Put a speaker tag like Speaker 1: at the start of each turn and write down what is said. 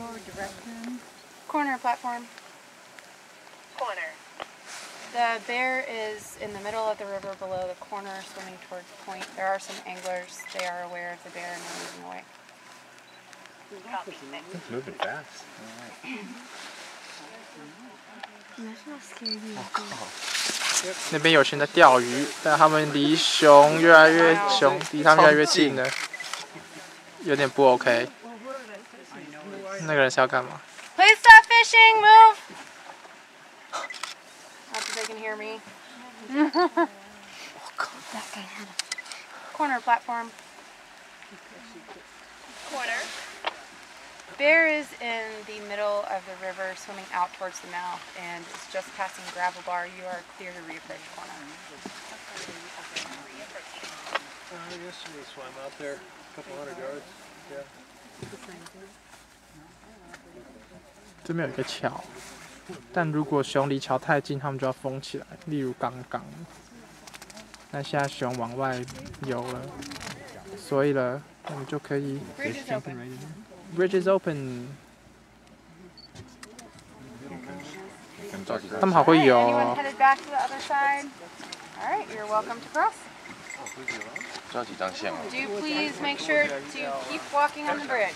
Speaker 1: go direction?
Speaker 2: Corner platform.
Speaker 3: Corner.
Speaker 2: The bear is in the middle of the river below the corner, swimming towards the point. There are some anglers. They are aware of the bear and they're moving away.
Speaker 3: Copy. Thanks.
Speaker 4: It's moving fast.
Speaker 5: 那边有些人在钓鱼，但他们离熊越来越熊离他们越来越近了，有点不 OK。 那个人是要干嘛？
Speaker 2: Please stop fishing. Move. Not that they can hear me. Corner platform.
Speaker 3: Corner.
Speaker 2: Bear is in the middle of the river, swimming out towards the mouth, and is just passing gravel bar. You are clear to reapproach corner.
Speaker 4: Uh, yesterday swam out there, a couple hundred yards. Yeah.
Speaker 5: 这边有一个桥，但如果熊离桥太近，他们就要封起来，例如刚刚。那现在熊往外游了，所以呢，我们就可以
Speaker 2: Bridge is open.
Speaker 5: 他们好会游哦。
Speaker 4: 赵几张线啊
Speaker 2: ？Do please make sure to keep walking on the bridge.